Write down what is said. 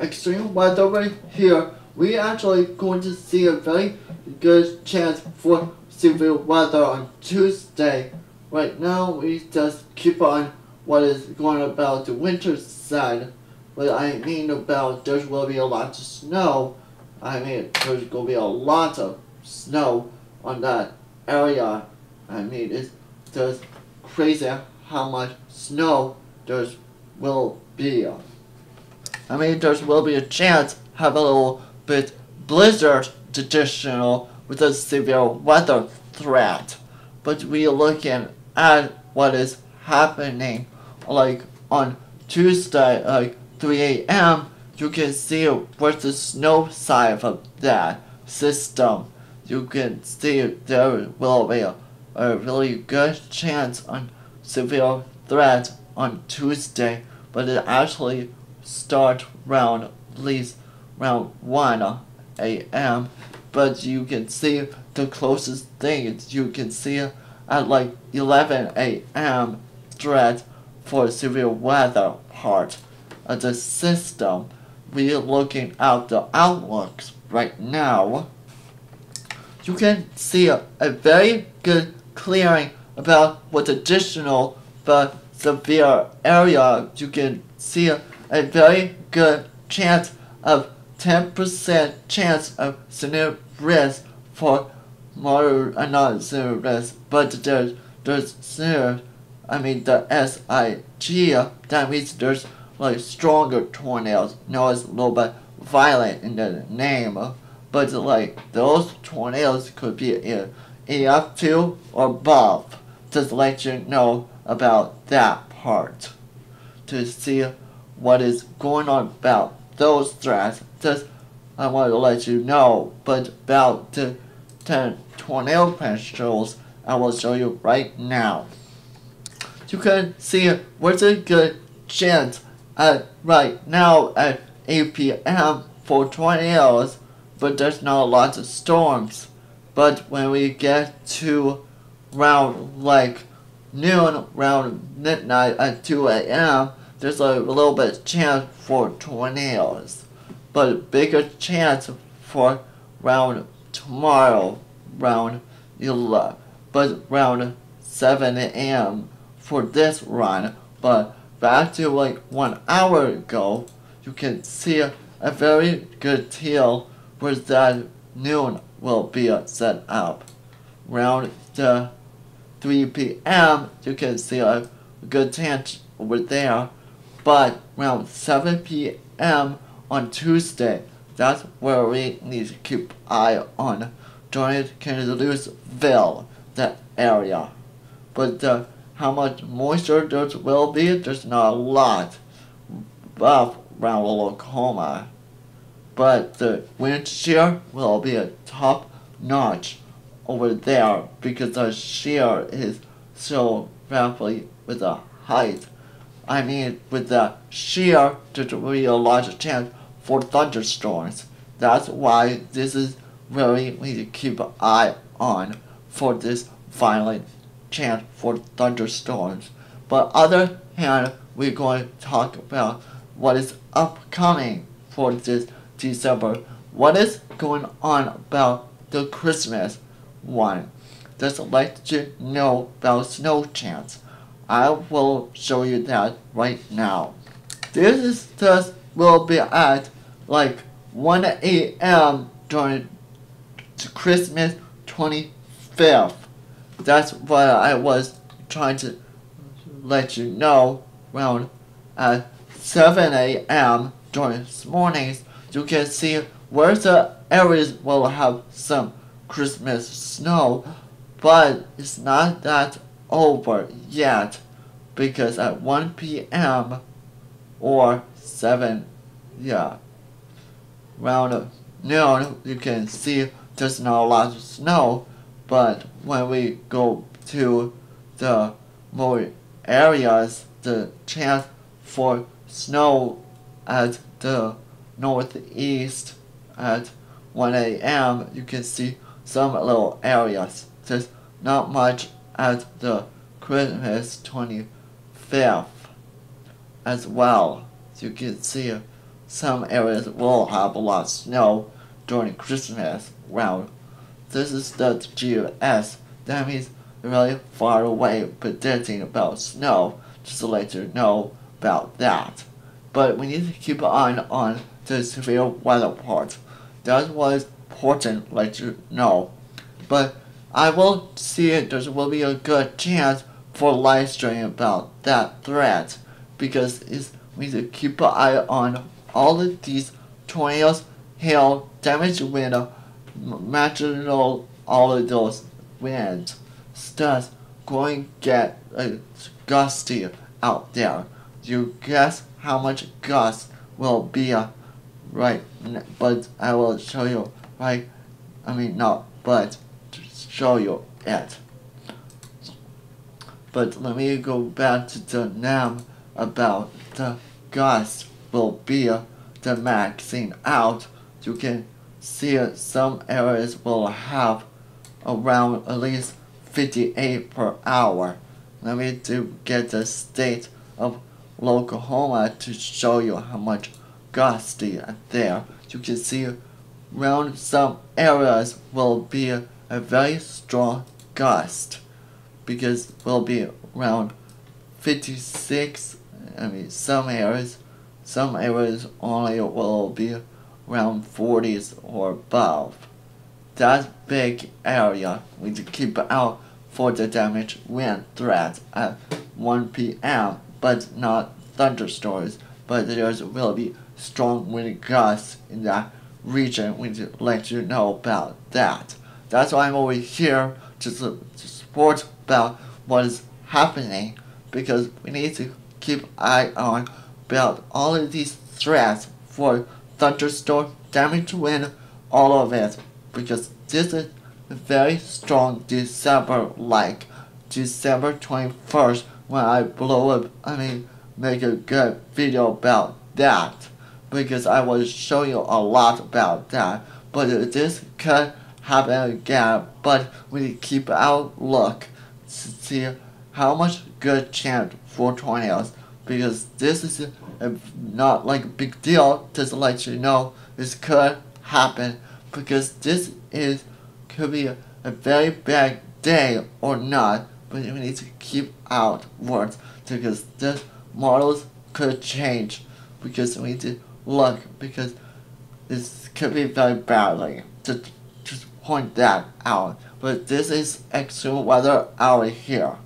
extreme weather right here, we actually going to see a very good chance for severe weather on Tuesday. Right now, we just keep on what is going about the winter side. But I mean about there will be a lot of snow. I mean there's going to be a lot of snow on that area. I mean it's just crazy how much snow there will be. I mean there will be a chance have a little bit blizzard additional with a severe weather threat. But we looking at what is happening like on Tuesday like 3 a.m. you can see where's the snow side of that system. You can see there will be a, a really good chance on severe threat on Tuesday, but it actually start round least around 1 a.m. But you can see the closest thing you can see at like 11 a.m. threat for severe weather part of the system. We're looking at the outlooks right now. You can see a, a very good clearing about what additional but severe area. You can see a, very good chance of 10% chance of severe risk for moderate and not severe risk, but there's there's severe I mean the SIG, that means there's like stronger tornadoes. No, it's a little bit violent in the name, of but like those tornadoes could be in EF2 or above. Just let you know about that part. To see what is going on about those threats, just I want to let you know, but about the 10 tornado potentials I will show you right now you can see what's a good chance at right now at 8 p.m. for 20 hours, but there's not a lot of storms. But when we get to around like noon, around midnight at 2 a.m., there's a little bit chance for tornadoes. But a bigger chance for around tomorrow, around 11, but around 7 a.m for this run, but back to like one hour ago, you can see a, very good deal where that noon will be set up. Around the 3 p.m., you can see a good chance over there, but around 7 p.m. on Tuesday, that's where we need to keep eye on during Louisville, that area. But the how much moisture there will be. There's not a lot above around Oklahoma. But the wind shear will be a top notch over there because the shear is so rapidly with the height. I mean, with the a large chance for thunderstorms. That's why this is really we need to keep an eye on for this violent chance for thunderstorms. But other hand, we're going to talk about what is upcoming for this December. What is going on about the Christmas one? Just let you know about snow chance. I will show you that right now. This is just will be at like 1 a.m. during Christmas 25th that's what I was trying to let you know around at 7 a.m. during mornings you can see where the areas will have some Christmas snow but it's not that over yet because at 1 p.m. or 7 yeah around noon you can see there's not a lot of snow but when we go to the more areas, the chance for snow at the northeast at 1 a.m. you can see some little areas. There's not much at the Christmas 25th as well. You can see some areas will have a lot of snow during Christmas. Well, this is the GS. That means really far away predicting about snow, just to let you know about that. But we need to keep an eye on the severe weather part. That was important, let you know. But I will see it, there will be a good chance for live streaming about that threat because it's, we need to keep an eye on all of these tornadoes, hail, damage wind, marginal, all of those winds. Stuff going get uh, gusty out there. You guess how much gust will be uh, right, but I will show you right, I mean not, but show you it. But let me go back to the NAM about the gust will be the maxing out. You can see some areas will have around at least 58 per hour. Let me do get the state of Oklahoma to show you how much gusty there. You can see around some areas will be a, very strong gust because we'll be around 56 I mean some areas some areas only will be around 40s or above that big area we need to keep out for the damage wind threat at 1 p.m. but not thunderstorms but there will be strong wind gusts in that region we need to let you know about that that's why I'm always here to, to support about what is happening because we need to keep eye on about all of these threats for thunderstorm, damage to wind, all of it because this is a very strong December like December 21st when I blow up I mean make a good video about that because I will show you a lot about that but this could happen again but we keep our look to see how much good chance for tornadoes because this is a, not like a big deal just to let you know this could happen because this is could be a, a very bad day or not but we need to keep out words because this models could change because we need to look because this could be very badly just point that out but this is extreme weather out here